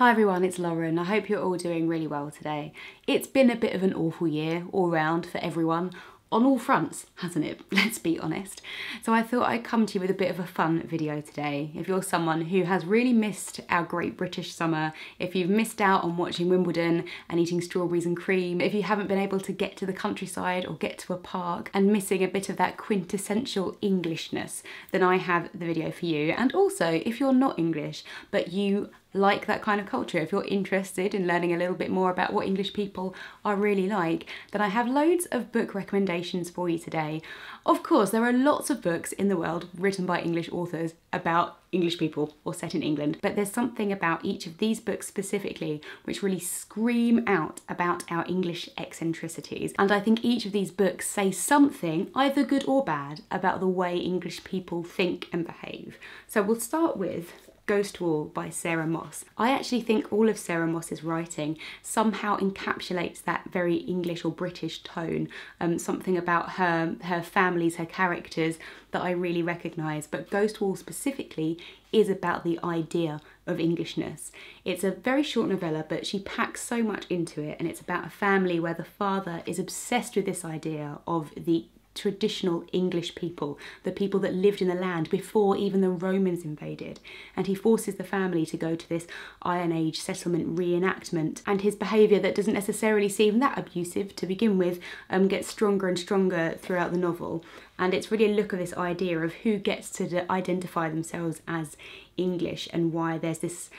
Hi everyone, it's Lauren. I hope you're all doing really well today. It's been a bit of an awful year all round for everyone on all fronts, hasn't it? Let's be honest. So I thought I'd come to you with a bit of a fun video today. If you're someone who has really missed our great British summer, if you've missed out on watching Wimbledon and eating strawberries and cream, if you haven't been able to get to the countryside or get to a park and missing a bit of that quintessential Englishness, then I have the video for you. And also, if you're not English, but you like that kind of culture, if you're interested in learning a little bit more about what English people are really like, then I have loads of book recommendations for you today. Of course, there are lots of books in the world written by English authors about English people or set in England, but there's something about each of these books specifically which really scream out about our English eccentricities. And I think each of these books say something, either good or bad, about the way English people think and behave. So we'll start with Ghost Wall by Sarah Moss. I actually think all of Sarah Moss's writing somehow encapsulates that very English or British tone, um, something about her, her families, her characters that I really recognise. But Ghost Wall specifically is about the idea of Englishness. It's a very short novella, but she packs so much into it, and it's about a family where the father is obsessed with this idea of the traditional English people, the people that lived in the land before even the Romans invaded. And he forces the family to go to this Iron Age settlement reenactment. And his behaviour, that doesn't necessarily seem that abusive to begin with, um, gets stronger and stronger throughout the novel. And it's really a look at this idea of who gets to identify themselves as English and why there's this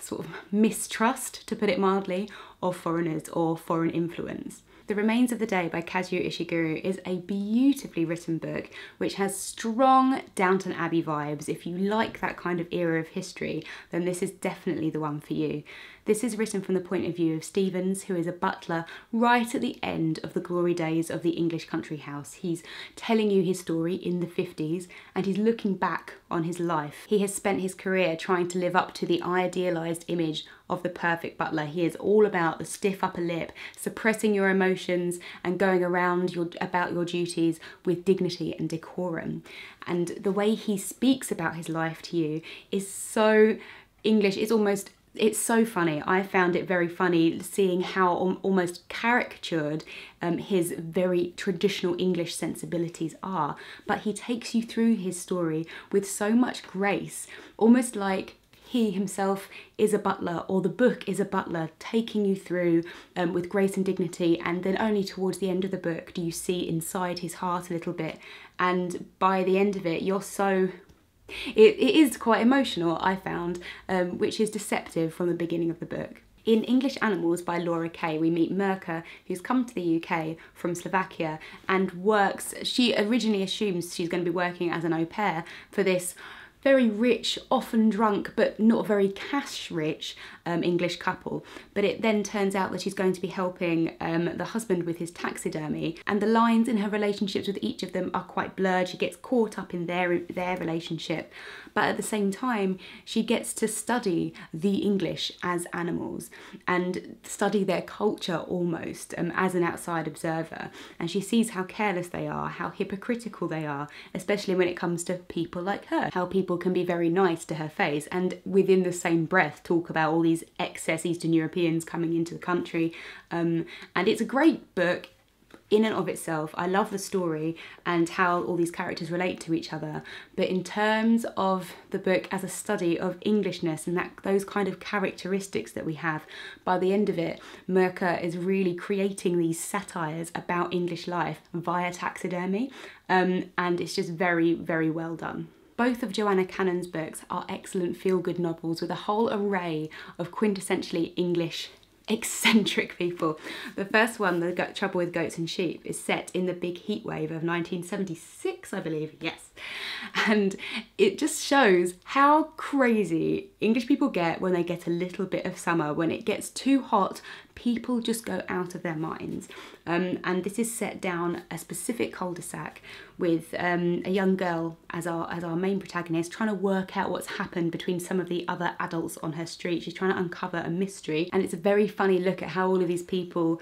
sort of mistrust, to put it mildly, of foreigners or foreign influence. The Remains of the Day by Kazuo Ishiguro is a beautifully written book which has strong Downton Abbey vibes. If you like that kind of era of history, then this is definitely the one for you. This is written from the point of view of Stevens, who is a butler right at the end of the glory days of the English country house. He's telling you his story in the 50s and he's looking back on his life. He has spent his career trying to live up to the idealised image of the perfect butler. He is all about the stiff upper lip, suppressing your emotions and going around your about your duties with dignity and decorum. And the way he speaks about his life to you is so English. It's almost it's so funny. I found it very funny seeing how almost caricatured um, his very traditional English sensibilities are. But he takes you through his story with so much grace, almost like he himself is a butler or the book is a butler taking you through um, with grace and dignity and then only towards the end of the book do you see inside his heart a little bit and by the end of it you're so it, it is quite emotional, I found, um, which is deceptive from the beginning of the book. In English Animals by Laura Kay, we meet Mirka, who's come to the UK from Slovakia and works. She originally assumes she's going to be working as an au pair for this very rich, often drunk, but not very cash rich um, English couple. But it then turns out that she's going to be helping um, the husband with his taxidermy, and the lines in her relationships with each of them are quite blurred. She gets caught up in their their relationship, but at the same time, she gets to study the English as animals and study their culture almost um, as an outside observer. And she sees how careless they are, how hypocritical they are, especially when it comes to people like her. How people can be very nice to her face and within the same breath talk about all these excess Eastern Europeans coming into the country. Um, and it's a great book in and of itself. I love the story and how all these characters relate to each other. But in terms of the book as a study of Englishness and that those kind of characteristics that we have, by the end of it, Mirka is really creating these satires about English life via taxidermy. Um, and it's just very, very well done. Both of Joanna Cannon's books are excellent feel-good novels with a whole array of quintessentially English eccentric people. The first one, The Trouble with Goats and Sheep, is set in the big heat wave of 1976, I believe, yes. And it just shows how crazy English people get when they get a little bit of summer. When it gets too hot, people just go out of their minds. Um, and this is set down a specific cul-de-sac with um, a young girl as our as our main protagonist trying to work out what's happened between some of the other adults on her street. She's trying to uncover a mystery and it's a very funny look at how all of these people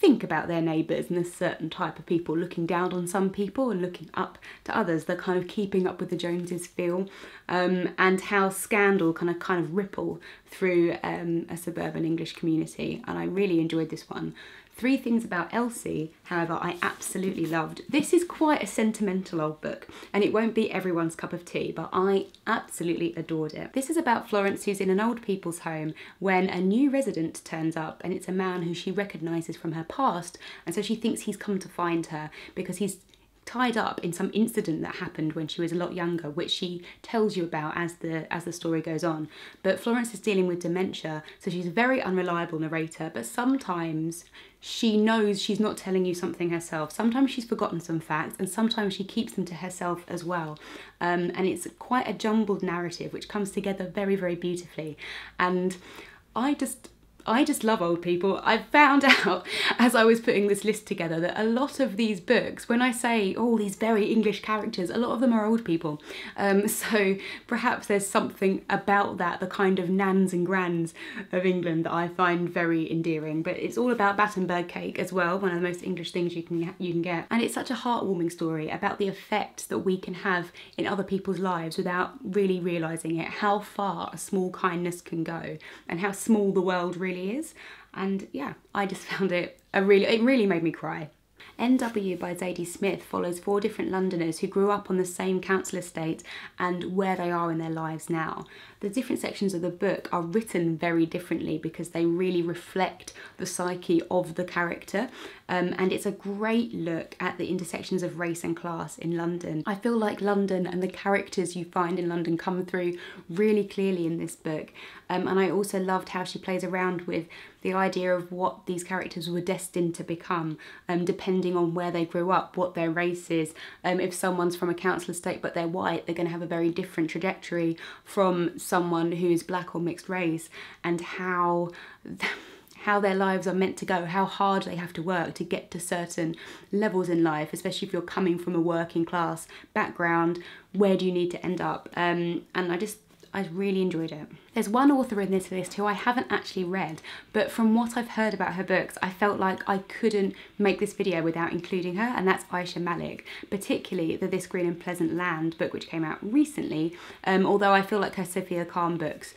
think about their neighbours and the certain type of people, looking down on some people and looking up to others, the kind of keeping up with the Joneses feel, um, and how scandal kind of kind of ripple through um, a suburban English community. And I really enjoyed this one. Three Things About Elsie, however, I absolutely loved. This is quite a sentimental old book, and it won't be everyone's cup of tea, but I absolutely adored it. This is about Florence who's in an old people's home when a new resident turns up, and it's a man who she recognises from her past, and so she thinks he's come to find her because he's tied up in some incident that happened when she was a lot younger, which she tells you about as the as the story goes on. But Florence is dealing with dementia, so she's a very unreliable narrator, but sometimes she knows she's not telling you something herself. Sometimes she's forgotten some facts, and sometimes she keeps them to herself as well. Um, and it's quite a jumbled narrative which comes together very, very beautifully. And I just I just love old people. I found out as I was putting this list together that a lot of these books, when I say all oh, these very English characters, a lot of them are old people. Um, so perhaps there's something about that, the kind of nans and grands of England that I find very endearing. But it's all about Battenberg cake as well, one of the most English things you can you can get. And it's such a heartwarming story about the effect that we can have in other people's lives without really realising it, how far a small kindness can go and how small the world really is. And yeah, I just found it a really, it really made me cry. NW by Zadie Smith follows four different Londoners who grew up on the same council estate and where they are in their lives now. The different sections of the book are written very differently because they really reflect the psyche of the character um, and it's a great look at the intersections of race and class in London. I feel like London and the characters you find in London come through really clearly in this book um, and I also loved how she plays around with the idea of what these characters were destined to become, um, depending on where they grew up, what their race is. Um, if someone's from a council estate but they're white, they're going to have a very different trajectory from someone who's black or mixed race, and how. how their lives are meant to go, how hard they have to work to get to certain levels in life, especially if you're coming from a working class background, where do you need to end up? Um, and I just I really enjoyed it. There's one author in this list who I haven't actually read, but from what I've heard about her books, I felt like I couldn't make this video without including her, and that's Ayisha Malik, particularly the This Green and Pleasant Land book, which came out recently, um, although I feel like her Sofia Khan books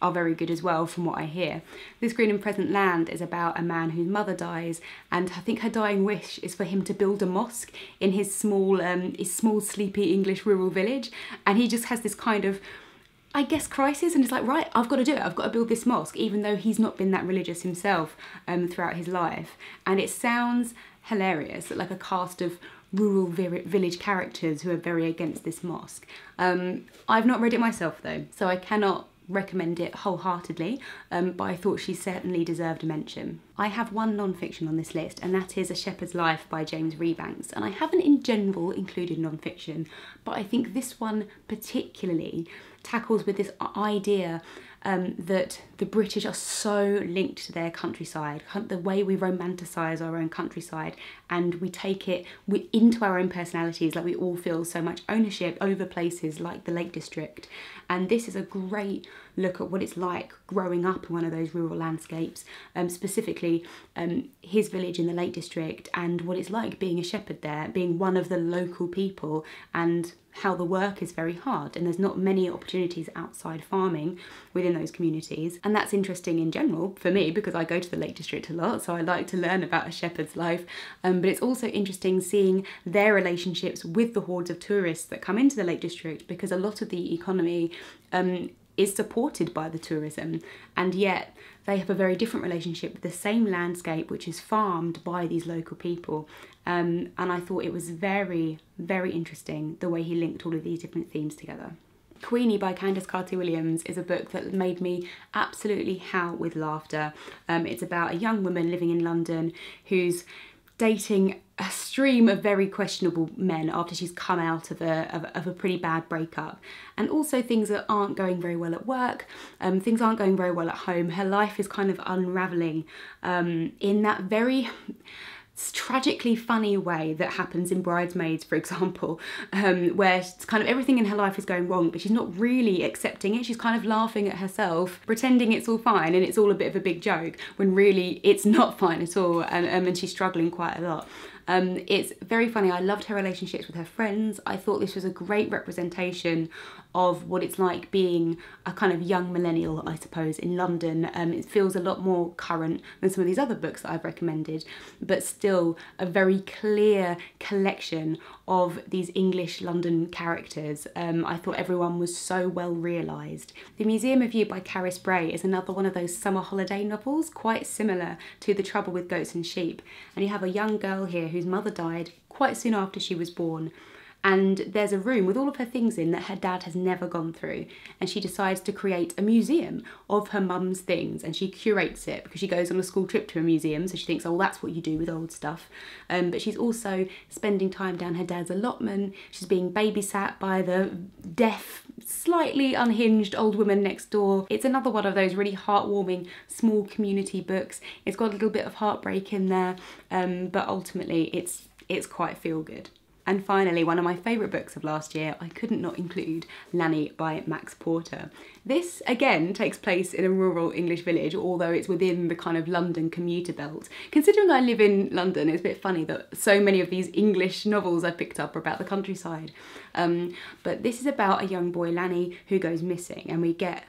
are very good as well from what I hear. This Green and Pleasant Land is about a man whose mother dies and I think her dying wish is for him to build a mosque in his small, um, his small sleepy English rural village and he just has this kind of I guess, crisis and it's like, right, I've got to do it. I've got to build this mosque, even though he's not been that religious himself um, throughout his life. And it sounds hilarious, like a cast of rural village characters who are very against this mosque. Um, I've not read it myself though, so I cannot recommend it wholeheartedly, um, but I thought she certainly deserved a mention. I have one non-fiction on this list, and that is A Shepherd's Life by James Rebanks. And I haven't in general included non-fiction, but I think this one particularly tackles with this idea um, that the British are so linked to their countryside, the way we romanticise our own countryside and we take it into our own personalities, like we all feel so much ownership over places like the Lake District. And this is a great look at what it's like growing up in one of those rural landscapes, um, specifically um, his village in the Lake District and what it's like being a shepherd there, being one of the local people and how the work is very hard and there's not many opportunities outside farming within those communities. And that's interesting in general for me because I go to the Lake District a lot so I like to learn about a shepherd's life. Um, but it's also interesting seeing their relationships with the hordes of tourists that come into the Lake District because a lot of the economy um, is supported by the tourism. And yet they have a very different relationship with the same landscape which is farmed by these local people. Um, and I thought it was very very interesting the way he linked all of these different themes together. Queenie by Candice Carty-Williams is a book that made me absolutely howl with laughter. Um, it's about a young woman living in London who's dating a stream of very questionable men after she's come out of a, of, of a pretty bad breakup. And also things that aren't going very well at work, um, things aren't going very well at home. Her life is kind of unravelling um, in that very tragically funny way that happens in Bridesmaids, for example, um, where kind of everything in her life is going wrong, but she's not really accepting it. She's kind of laughing at herself, pretending it's all fine and it's all a bit of a big joke, when really it's not fine at all, and, um, and she's struggling quite a lot. Um, it's very funny. I loved her relationships with her friends. I thought this was a great representation of what it's like being a kind of young millennial, I suppose, in London. Um, it feels a lot more current than some of these other books that I've recommended, but still a very clear collection of these English London characters. Um, I thought everyone was so well realised. The Museum of You by Carys Bray is another one of those summer holiday novels, quite similar to The Trouble with Goats and Sheep. And you have a young girl here whose mother died quite soon after she was born and there's a room with all of her things in that her dad has never gone through. And she decides to create a museum of her mum's things. And she curates it because she goes on a school trip to a museum. So she thinks oh that's what you do with old stuff. Um, but she's also spending time down her dad's allotment. She's being babysat by the deaf slightly unhinged old woman next door. It's another one of those really heartwarming small community books. It's got a little bit of heartbreak in there um, but ultimately it's it's quite feel good and finally, one of my favourite books of last year, I couldn't not include Lanny by Max Porter. This, again, takes place in a rural English village, although it's within the kind of London commuter belt. Considering I live in London, it's a bit funny that so many of these English novels I've picked up are about the countryside. Um, but this is about a young boy, Lanny, who goes missing, and we get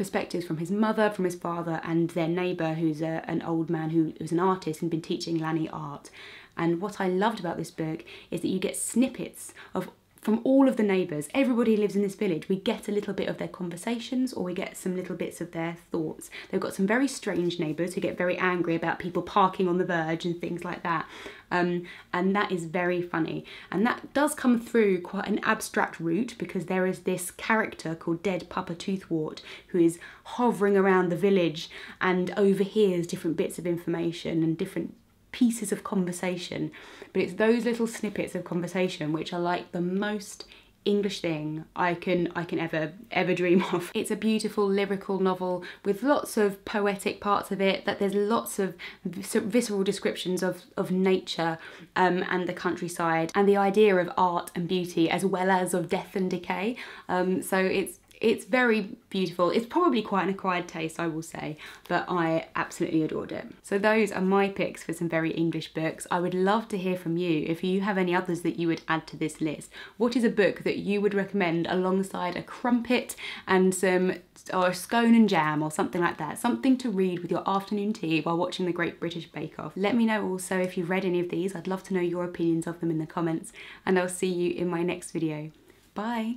perspectives from his mother, from his father, and their neighbour, who's a, an old man who was an artist and been teaching Lanny art. And what I loved about this book is that you get snippets of from all of the neighbours, everybody lives in this village, we get a little bit of their conversations or we get some little bits of their thoughts. They've got some very strange neighbours who get very angry about people parking on the verge and things like that. Um, and that is very funny. And that does come through quite an abstract route because there is this character called Dead Papa Toothwort who is hovering around the village and overhears different bits of information and different pieces of conversation, but it's those little snippets of conversation which are like the most English thing I can I can ever ever dream of. It's a beautiful lyrical novel with lots of poetic parts of it. That there's lots of vis visceral descriptions of of nature um, and the countryside and the idea of art and beauty as well as of death and decay. Um, so it's it's very beautiful. It's probably quite an acquired taste, I will say, but I absolutely adored it. So those are my picks for some very English books. I would love to hear from you if you have any others that you would add to this list. What is a book that you would recommend alongside a crumpet and some or a scone and jam or something like that? Something to read with your afternoon tea while watching the Great British Bake Off. Let me know also if you've read any of these. I'd love to know your opinions of them in the comments and I'll see you in my next video. Bye!